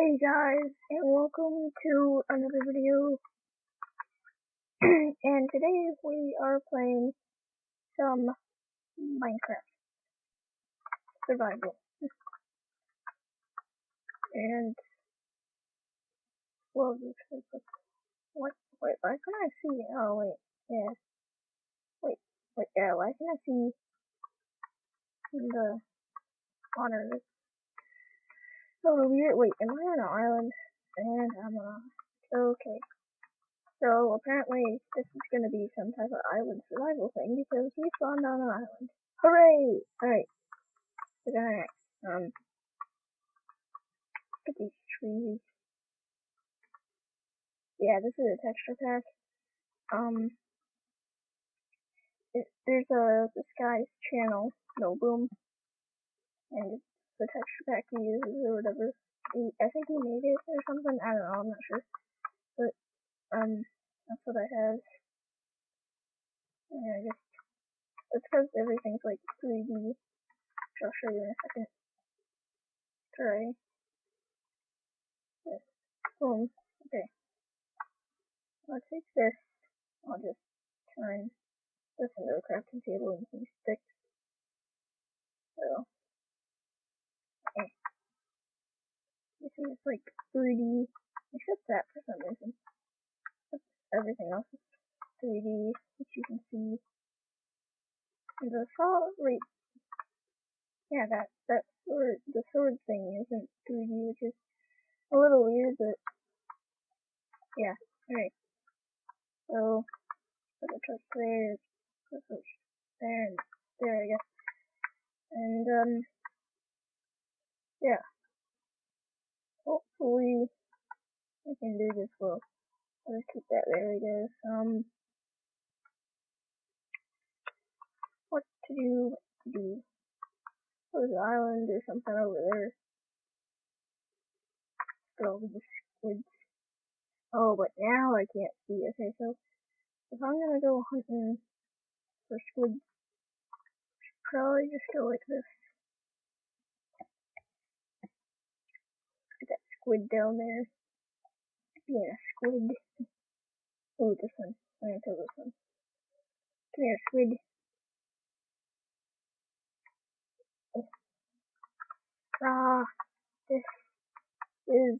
Hey guys, and welcome to another video. and today we are playing some Minecraft Survival. and, well, what, wait, why can I see, oh wait, yeah, wait, wait, yeah, why can I see the honor so weird. Wait, am I on an island? And I'm on. Okay. So apparently this is gonna be some type of island survival thing because we spawned on an island. Hooray! Alright. So then, um, look at these trees. Yeah, this is a texture pack. Um, it, there's a this guy's channel, No Boom, and the texture pack he uses or whatever. He, I think he made it or something. I don't know. I'm not sure. But um, that's what I have. And I just it's because everything's like 3D. Which I'll show you in a second. Try. This. Boom. Okay. I'll take this. I'll just turn this into a crafting table and some sticks. So See, it's like 3D, except that for some reason. Everything else is 3D, which you can see. And the saw, wait, yeah, that, that sword, the sword thing isn't 3D, which is a little weird, but, yeah, alright. So, put a torch there, put a torch there, and there, I guess. And, um, yeah hopefully I can do this well. Let's keep that there, I guess. Um, what to do, what to do. There's an island or something over there. Go over the squids. Oh, but now I can't see. Okay, so if I'm gonna go hunting for squids, I should probably just go like this. Squid down there. Yeah, squid. Oh, this one. I'm gonna kill this one. Come here, squid. Ah, this is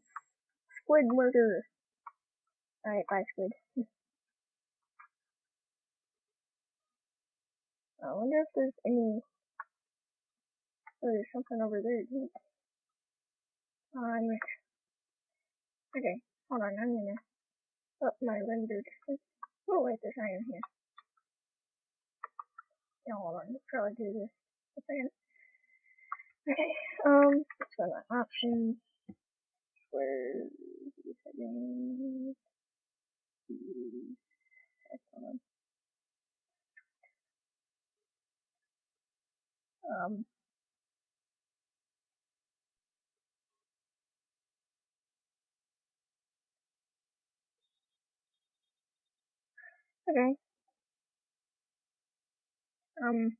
squid murder. Alright, bye, squid. I wonder if there's any. Oh, there's something over there, too. Oh, Okay, hold on, I'm gonna up my render distance. Oh wait, there's iron here. Yeah, hold on, let's probably do this a second. Okay, um, so my options. Where the settings? Excellent. Um, Okay. Um.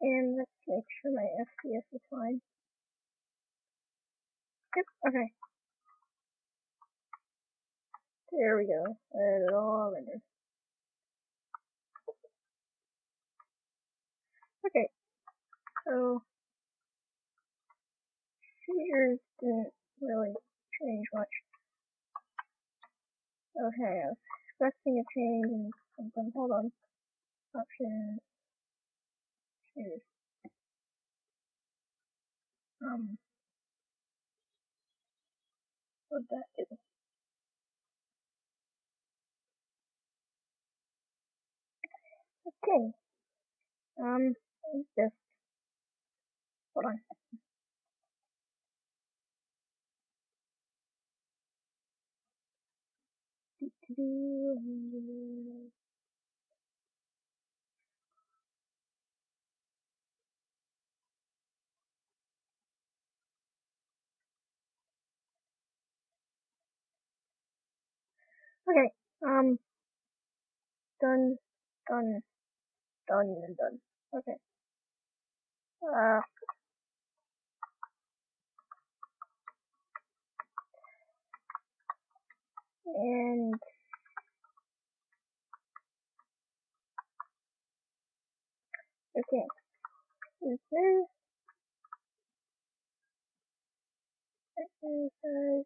And let's make sure my FPS is fine. Yep, okay. There we go. Let it all render. Okay. So seizures didn't really change much. Okay, I was expecting a change in something. Hold on. Options. Choose. Um. What'd that do? Okay. Um, just, hold on. Okay, um, done Done. Done done. Okay. Uh, and okay. Is exercise?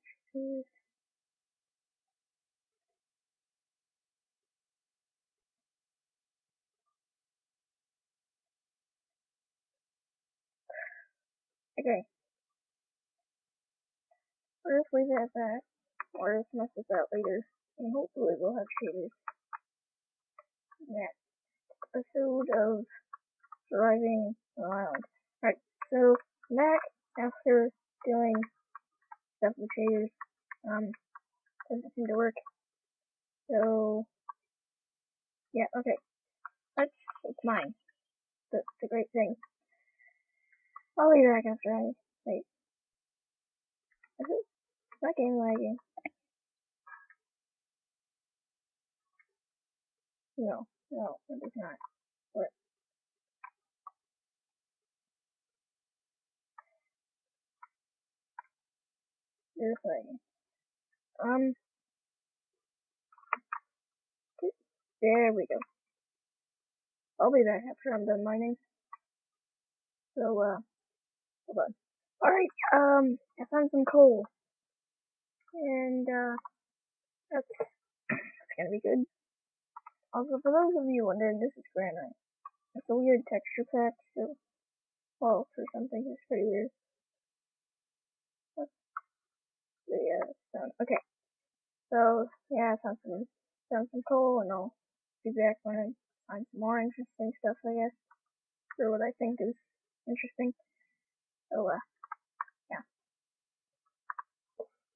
Okay. Or just leave it at that. Or just mess this out later. And hopefully we'll have shaders. Next episode of The Island. Alright, so back after doing stuff with shaders. Um, doesn't seem to work. So, yeah, okay. That's, it's mine. That's the great thing. I'll be back after I wait. Is it? Is my game lagging? No, no, it is not. It is lagging. Um. There we go. I'll be back after I'm done mining. So, uh, Hold on. Alright, um, I found some coal. And, uh, that's, that's gonna be good. Also, for those of you wondering, this is granite. It's a weird texture pack, so, well, for something, it's pretty weird. What's the, uh, stone? Okay. So, yeah, found some, found some coal, and I'll be back when I find some more interesting stuff, I guess. For what I think is interesting. Oh, uh, yeah.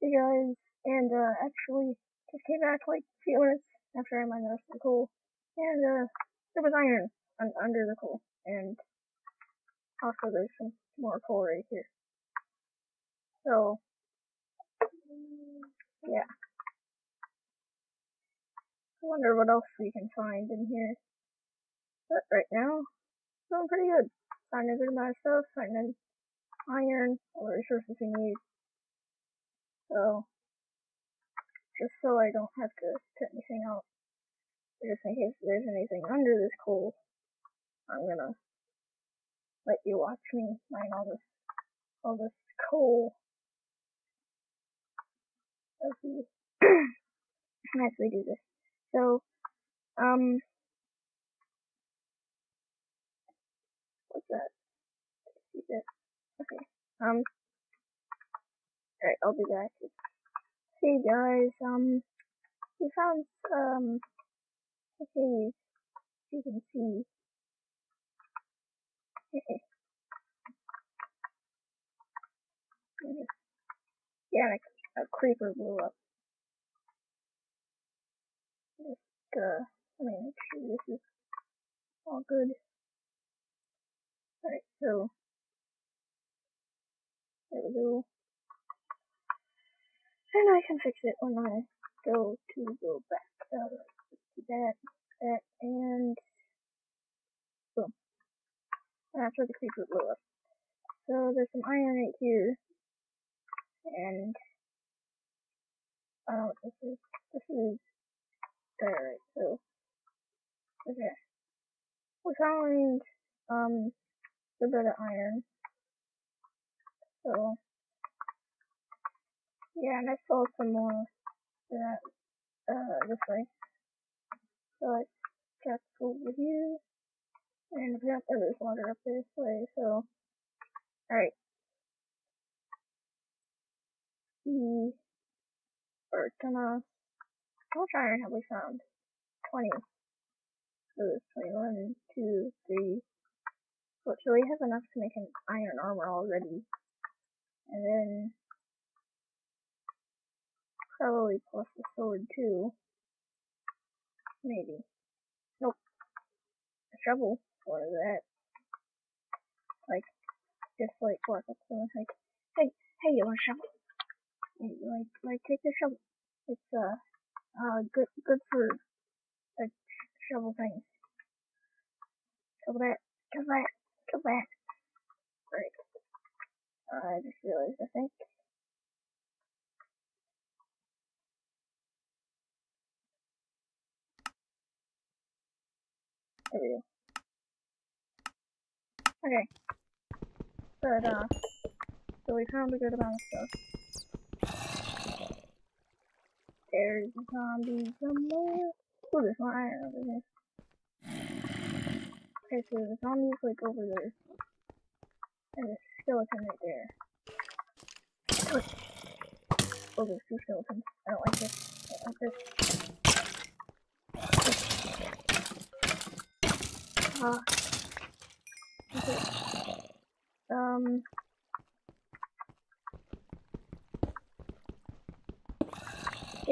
Hey guys, and, uh, actually, just came back like a few minutes after I mined some coal, and, uh, there was iron un under the coal, and also there's some more coal right here. So, yeah. I wonder what else we can find in here. But right now, feeling pretty good. Finding a good amount of stuff, finding iron, all the resources we need. So, just so I don't have to cut anything out, just in case there's anything under this coal, I'm gonna let you watch me mine all this, all this coal as we, as we do this. So, um, what's that? See that? Okay. Um. Alright, I'll be back. Hey guys, um, we found um a cave. You can see. yeah, a, creeper blew up. Just uh, let me make sure this is all good. Alright, so there we go. And I can fix it when I go to go back. So let's that, that, and boom. That's where the creeper blew up. So there's some iron right here. And What this is. This is diorite, so okay. We found um a bit of iron. So, yeah, and I saw some more that, uh, this way. So let's check over here. And apparently there's water up this way, so, alright. We are gonna, how much iron have we found? 20. So there's 21, 2, 3, so we have enough to make an iron armor already. And then probably plus the sword too. Maybe. Nope. A shovel for that. Like, just like what, someone like, hey, hey, you want a shovel? Like, like take the shovel. It's uh, uh, good, good for uh, shovel things. Come that. come that. come that. Right. Uh, I just realized, I think. There we go. Okay. But, uh, so we found a good amount of stuff. There's a zombie somewhere. Oh, there's one iron over here. Okay, so the zombie's like over there. And there's a skeleton right there. Oh, there's two skeletons. I don't like this. I don't like this. Ah. Okay. Um.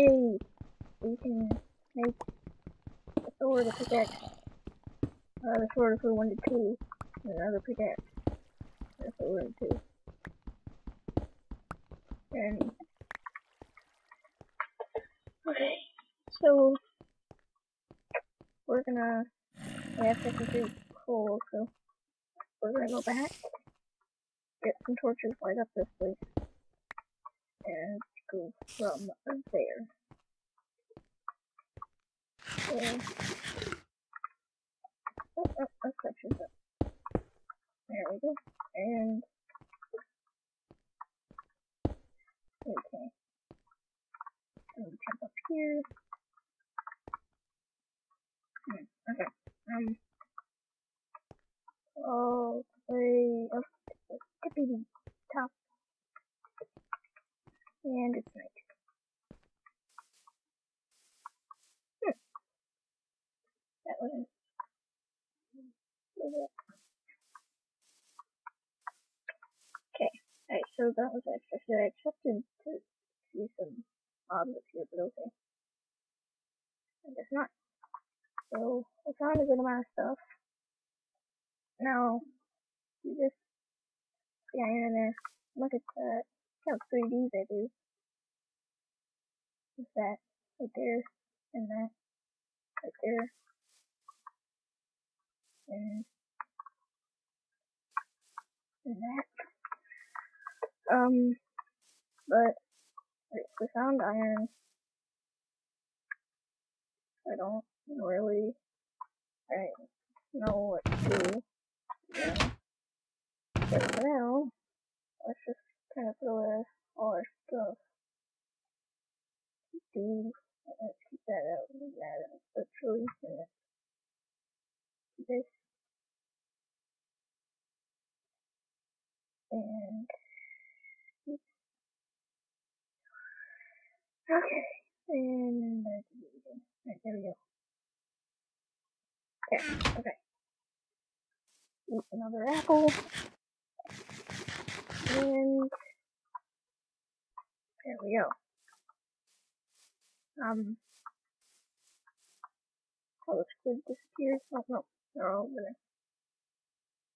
We can make a sword, a pickaxe. Uh, the sword if we wanted to. And another pickaxe. If we wanted to. And okay, so we're gonna we have 53 coal, so we're gonna go back, get some torches, light up this place, and from there. So, oh, oh, oh, sections up. There we go. And okay. And jump up here. Hmm, okay. Um way up to the tippity top. And it's night. Hmm. That wasn't. Okay. Alright, so that was actually I expected to see some up here, but okay. I guess not. So, I found a good amount of stuff. Now, you just yeah, in there. Look at that. 3Ds I do. Is that right there, and that right there, and and that. Um, but we found iron. I don't really I know what to do. Yeah. But for now, let's just throw all our stuff. Do let's keep that out, leave that out, literally, and this, and okay, and there we go. Okay, okay. Eat another apple. And there we go. Um oh the squid disappeared. Oh no, they're all over there.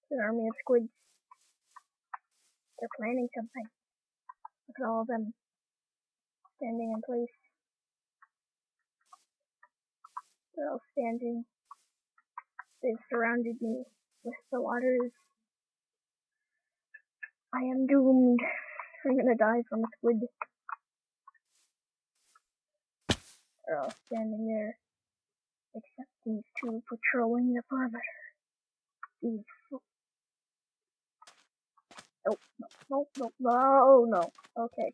It's an army of squids. They're planning something. Look at all of them standing in place. They're all standing. They've surrounded me with the waters. I am doomed. I'm gonna die from a squid. They're all standing there, except these two patrolling the perimeter. These. Nope, nope, nope, no, oh, no. Okay.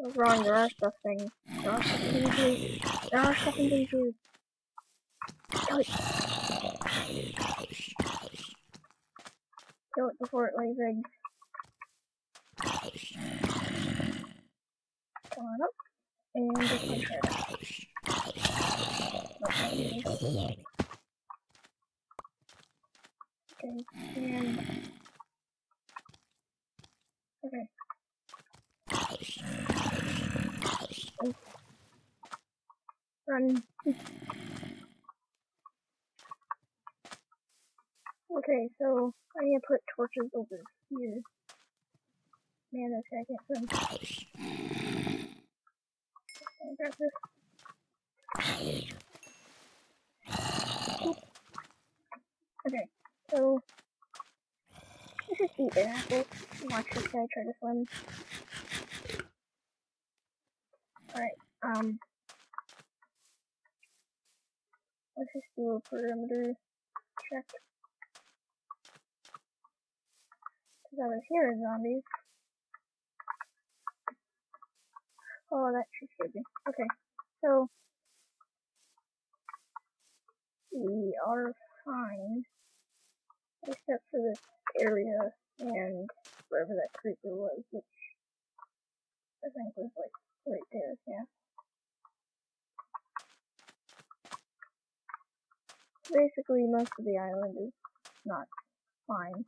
I wrong. There are stuff things. There are stuff things. There are stuff things. Kill it. Kill it before it lays eggs. Come on up. And it Okay, and... Okay. Oh. Run. Okay, so I need to put torches over here. Man, this guy can't swim. This? Okay. So, let's just eat an apple watch this guy try to swim. Alright, um, let's just do a perimeter check. Because I was hearing zombies. Oh, that should scared me. Okay, so we are fine, except for this area and wherever that creeper was, which I think was like right there, yeah. Basically, most of the island is not fine.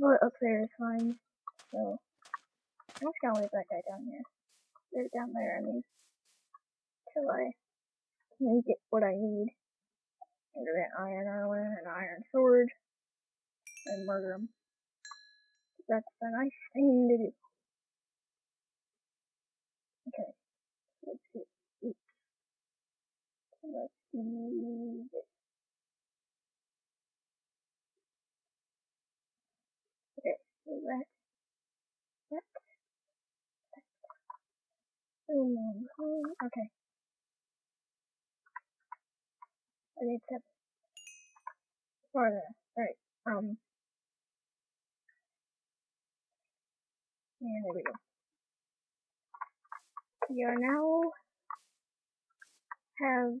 But up there is fine, so I'm just gonna leave that guy down here. They're down there, I mean, till I can get what I need. And an iron armor, and iron sword, and murder him. That's a nice thing to do. Okay, let's oops. Let's do this. Okay, so that, okay. I need seven. Farther. Alright, um. And there we go. We are now have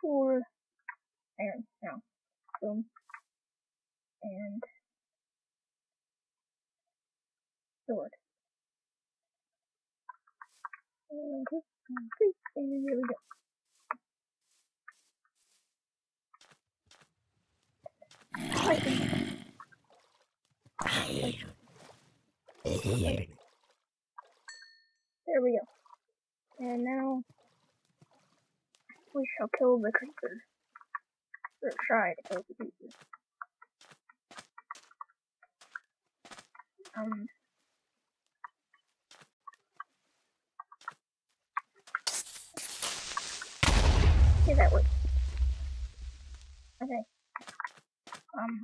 four iron now. Boom. And sword. And, here we go. There we go. And now we shall kill the creeper. Or try to kill the creeper. Um. Okay, that works. Okay. Um.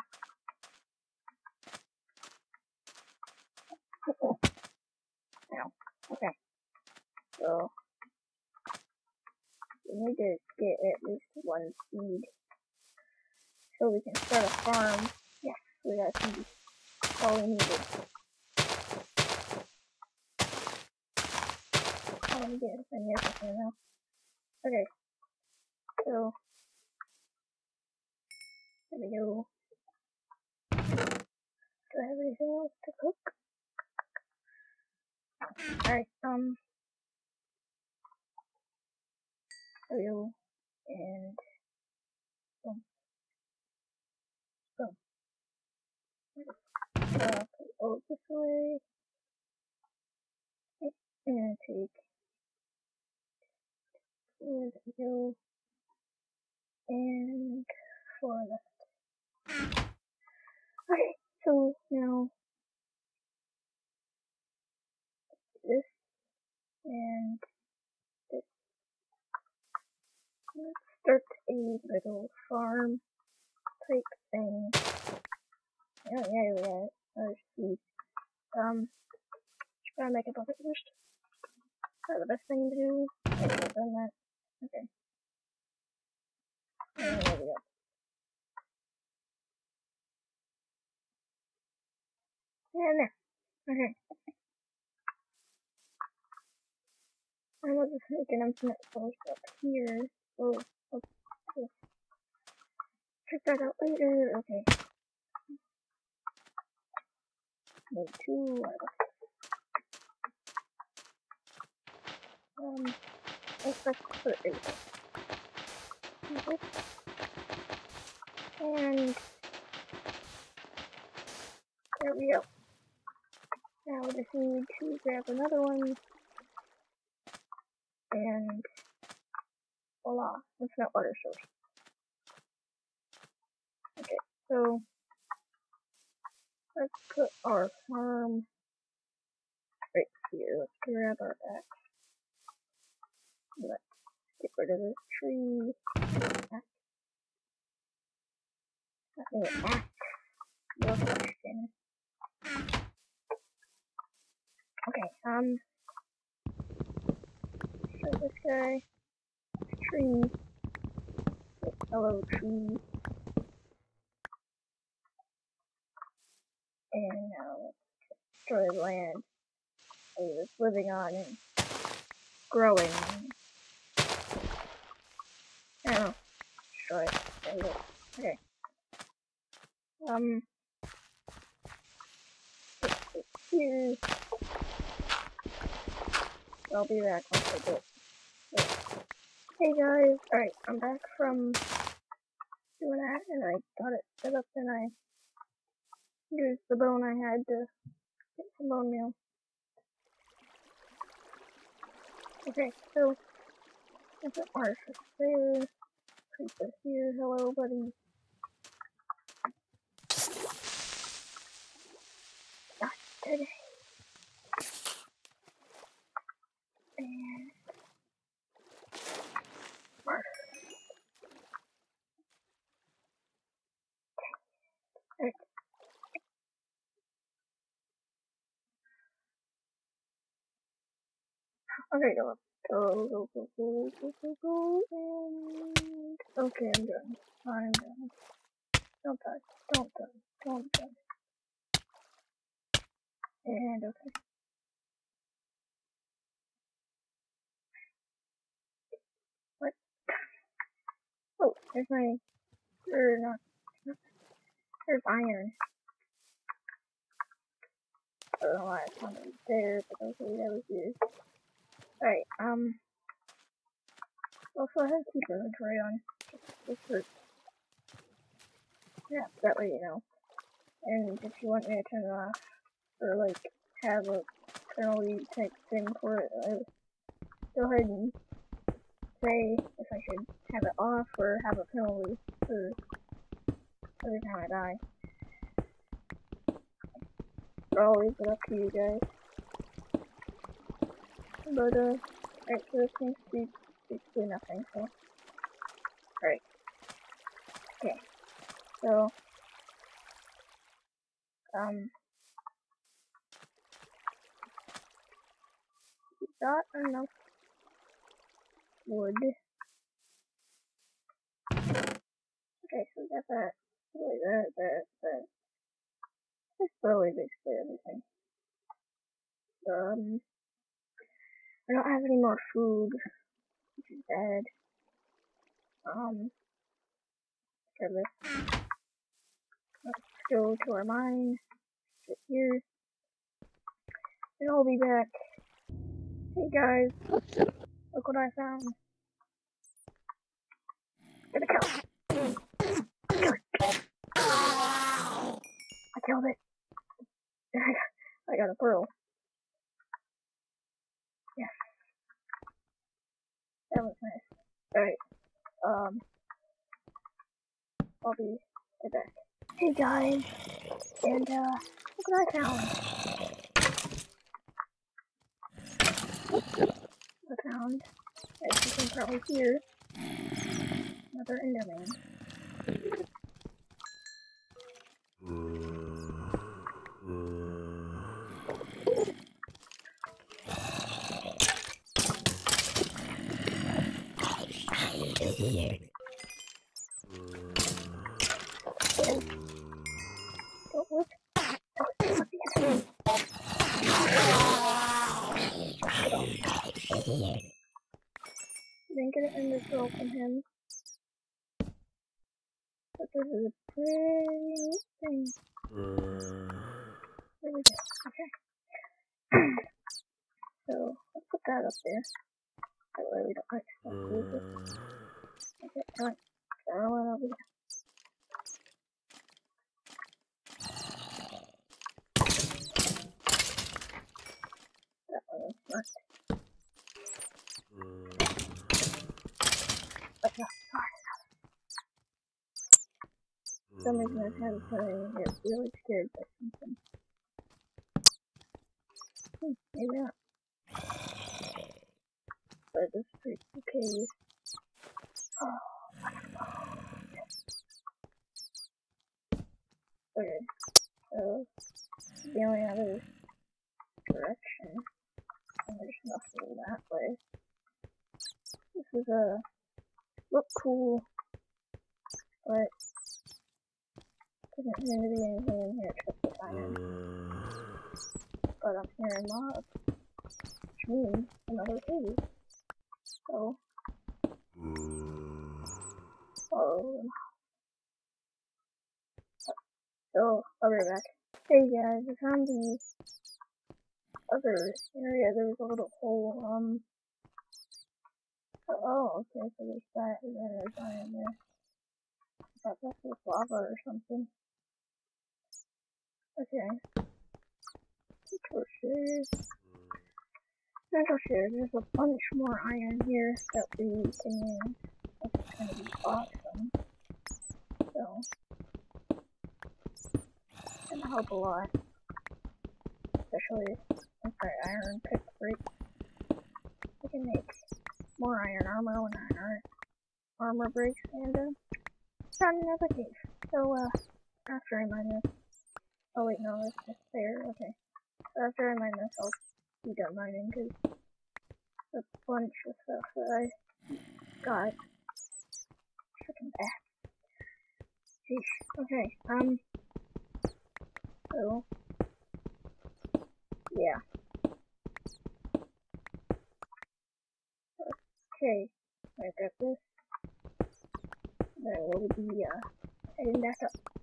Now, okay. So, we need to get at least one seed so we can start a farm. Yes, we got seed. All we needed. How do we get in here for now? Okay. So, there we go. Do I have anything else to cook? Alright, um. There we go. And. Boom. Boom. Uh, put this way. And take. There we go. And for that. Okay, so now this and this. Let's start a little farm type thing. Oh yeah, we got other seeds. Um, should probably make a bucket first. Is that the best thing to do? I've done that. Okay. There we go. And there. Okay. I was just making infinite post up here. Oh, okay. Check that out later. Okay. Need two. Um, let's put it And there we go. Now we just need to grab another one and voila, infinite water source. Okay, so let's put our farm right here. Let's grab our axe. Let's get rid of this tree. Okay, um, so this guy, tree, hello tree, and now let's destroy the land he was living on and growing. I don't know, destroy. Okay. Um. I'll be back once I. Hey guys, alright, I'm back from doing that, and I got it set up, and I used the bone I had to get some bone meal. Okay, so there's an artifice there, creeper here, hello buddy. Today. And. Okay. Go, go, go, go, go, go, go, go, and okay, I'm done. I'm done. Don't touch, don't touch, don't touch. And okay. What? Oh, there's my, or not, there's iron. I don't know why it's not there, but okay, that was used. Alright, um, also I have keep inventory on, just for, yeah, that way you know. And if you want me to turn it off, or like, have a penalty type thing for it, uh, go ahead and say if I should have it off or have a penalty for every time I die. I'll leave it up to you guys. But, uh, alright, so this seems to be basically nothing, so. Alright. Okay. So, um, we got enough wood. Okay, so we got that, really that, that, that. That's probably basically everything. Um, I don't have any more food, which is bad. Um, let's, let's go to our mine, sit here, and I'll be back. Hey guys, look what I found. Get a cow. I killed it. I got, I got a pearl. Yes. That was nice. Alright. Um. I'll be right back. Hey guys. And, uh, look what I found. I found, as you can probably hear, another Enderman. Don't pearl from him. But this is a pretty neat thing. There we go. Okay. so let's put that up there. That way we don't accidentally lose it. Okay, alright. Throw it over there. That one is marked. But not far enough. Had a feeling I get really scared by something. Hmm, maybe not. But this is. Oh. Okay, so the only other direction, and there's nothing that way. This is a look cool, but doesn't seem to be anything in here except the iron. But I'm hearing mobs, which means another cave. So, oh, so I'll be right back. Hey guys, I found the other area. There was a little hole. Um. Oh, okay. So there's that, and then there's iron there. I thought that was lava or something. Okay. Torches. Mental share. There's a bunch more iron here that we can use. That's gonna be awesome. So gonna help a lot. Especially with my iron pick break. We can make more iron armor when iron armor breaks and uh found another cave. So uh after I mine this Oh wait no that's just there, okay. So after I mine this I'll be done mining because a bunch of stuff that I got freaking bad. Jeez. Okay, um so, yeah. Okay, I got this. Then we'll be uh, heading back up.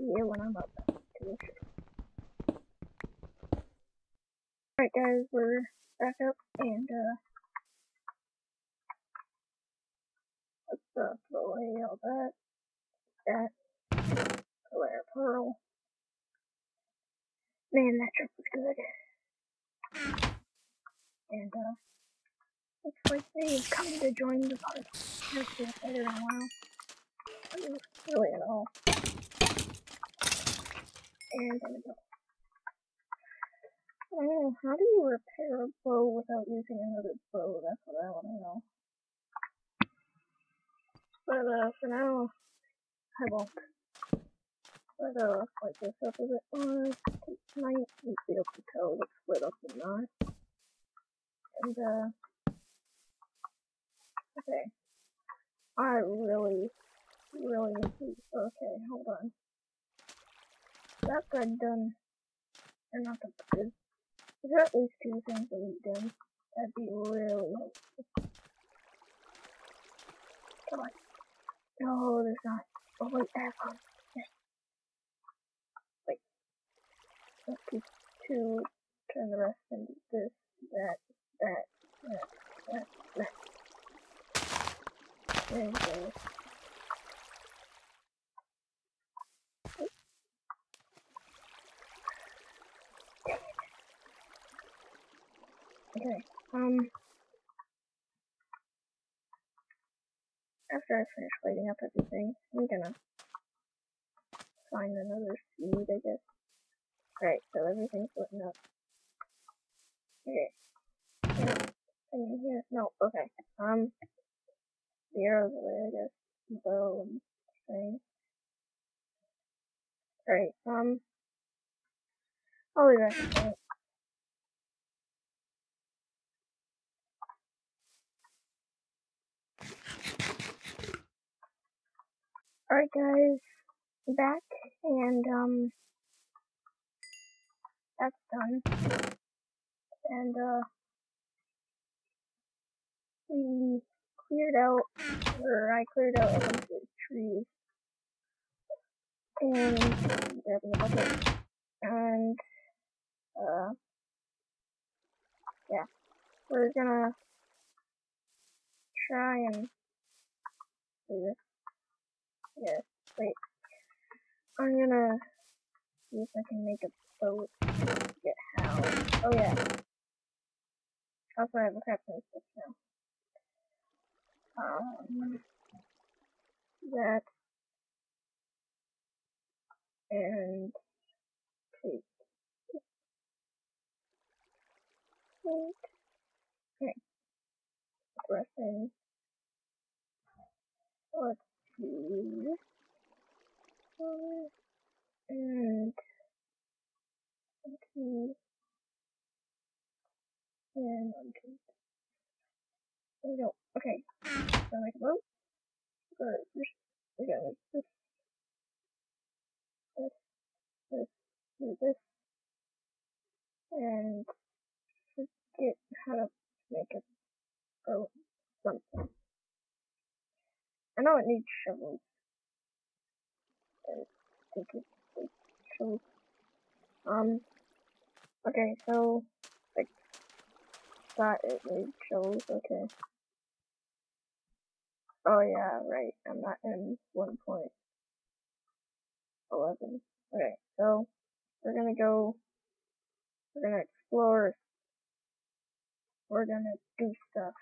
You when I'm up. Alright guys, we're back up and uh let's uh, throw away all that. That. Rare pearl. Man, that trip was good. And, uh, looks like they've come to join the party. Haven't seen better in a while. I mean, really at all. And there. I don't know, how do you repair a bow without using another bow? That's what I want to know. But, uh, for now, I won't. But uh, like this up a bit more. You be able to tell it's split up. And uh, okay. I really, really. Okay, hold on. That got done. Or not the good. There's at least two things that we done. That'd be really. Come on. No, there's not. Oh wait, that's on. to, to turn the rest into this, that, that, that, that, that. There you go. Okay, um, after I finish lighting up everything, I'm gonna find another seed, I guess. Alright, so everything's lit up. Okay. And here, no, okay. Um, the arrows away, I guess. Bow and string. Alright, um, I'll be back in a minute. Alright guys, back, and um, that's done. And, uh, we cleared out, or I cleared out a bunch of trees. And, grabbing a bucket. And, uh, yeah. We're gonna try and do this. Yeah, wait. I'm gonna see if I can make a boat. Get how? Oh yeah. Also, I have a crafting stick now. Um, that and take Okay. Pressing. Let's see. And two, and two. There we go. Okay. So make a boat. Alright, first we gotta make this, this, this, do this, and forget how to make a boat something. I know it needs shovels. Um, okay, so, like, that it needs shovels, okay. Oh yeah, right, I'm not in 1.11. Okay, so, we're gonna go, we're gonna explore, we're gonna do stuff.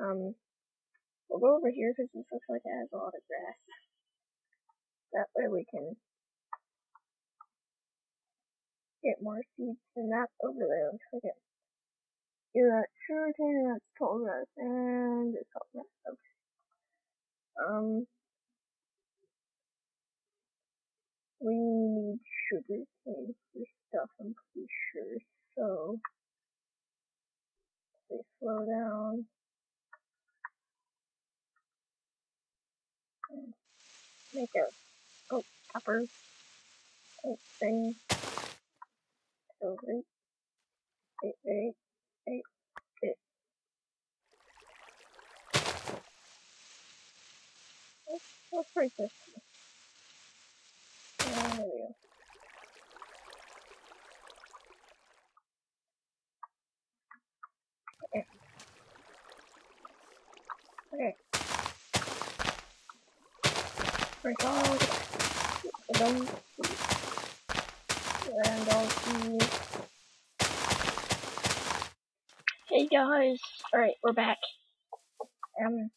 Um, we'll go over here because this looks like it has a lot of grass. That way we can get more seeds and that over there looks like it. Do that sugar cane and that's tall grass and it's tall grass. Okay. Um we need sugar cane for stuff, I'm pretty sure. So we slow down. Make a oh copper oh thing. So wait, wait, wait, wait, wait. Let's, let's break this. And there we go. Okay. Okay. All the them. And I'll see. Hey guys! Alright, we're back. Um,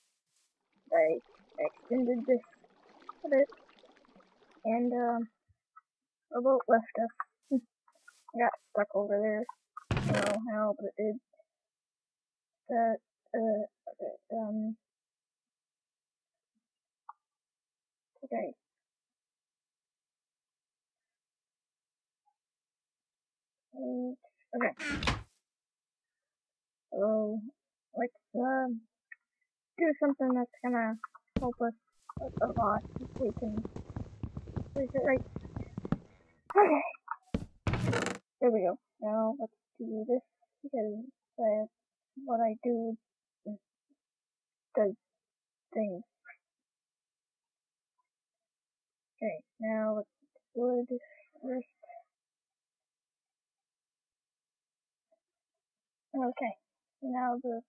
I extended this a bit. And, um, a boat left us. I got stuck over there. I don't know how, but it did. That, uh, um, okay. And, okay. So, let's, um, do something that's gonna help us a lot if we can place it right. Okay. There we go. Now let's do this because uh, what I do does things. Okay, now let's wood first. Okay, now the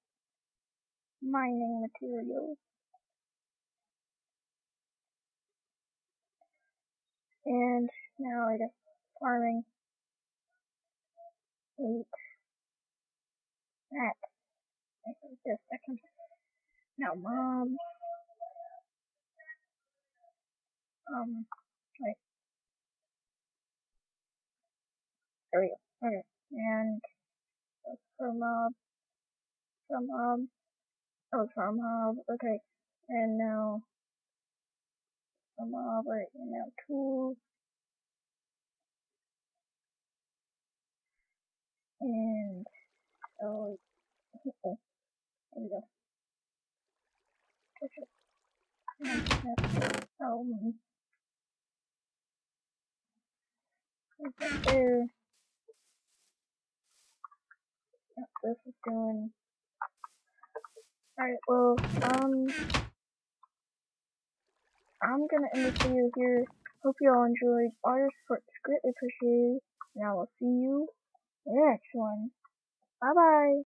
mining materials. And now I guess farming wheat. That. Just a second. Now mom. Um, wait. There we go. Okay. And from mob. From mob. Oh, from mob. Okay. And now from mob right and now tools. And oh, there we go. Push it. And that's um right there. This is doing Alright, well, um I'm gonna end this video here. Hope you all enjoyed. All your support is greatly appreciated. And I will see you in the next one. Bye bye.